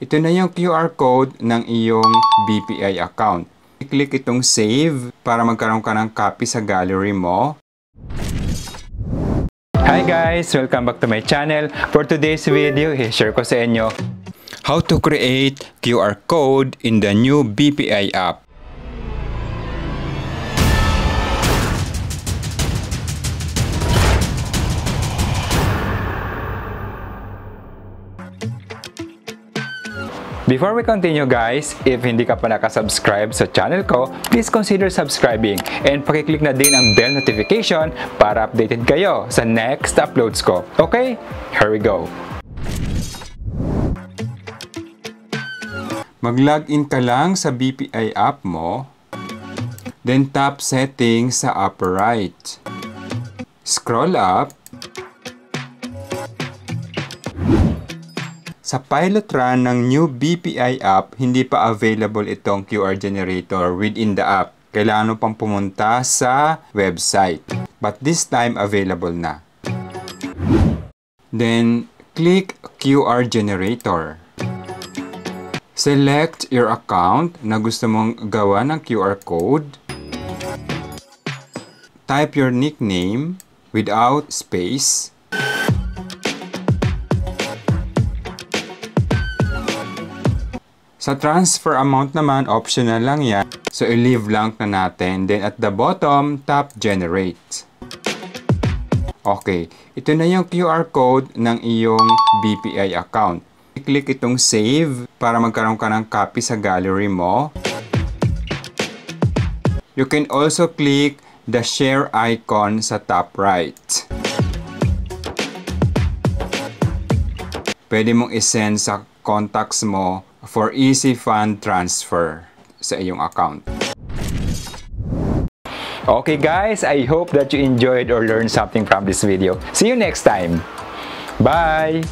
ito na yung QR code ng iyong BPI account. I-click itong save para magkaroon ka ng copy sa gallery mo. Hi guys! Welcome back to my channel. For today's video, i-share ko sa inyo how to create QR code in the new BPI app. Before we continue guys, if hindi ka pa nakasubscribe sa channel ko, please consider subscribing and pakiclick na din ang bell notification para updated kayo sa next uploads ko. Okay? Here we go! Mag-login ka lang sa BPI app mo, then tap Settings sa upper right. Scroll up, Sa pilot run ng new BPI app, hindi pa available itong QR generator within the app. Kailangan mo pang pumunta sa website. But this time, available na. Then, click QR generator. Select your account na gusto mong gawa ng QR code. Type your nickname without space. Sa transfer amount naman, optional lang yan. So, i-leave lang na natin. Then, at the bottom, tap Generate. Okay. Ito na yung QR code ng iyong BPI account. I-click itong Save para magkaroon ka ng copy sa gallery mo. You can also click the share icon sa top right. Pwede mong isend sa contacts mo for easy fund transfer sa iyong account. Okay guys, I hope that you enjoyed or learned something from this video. See you next time. Bye!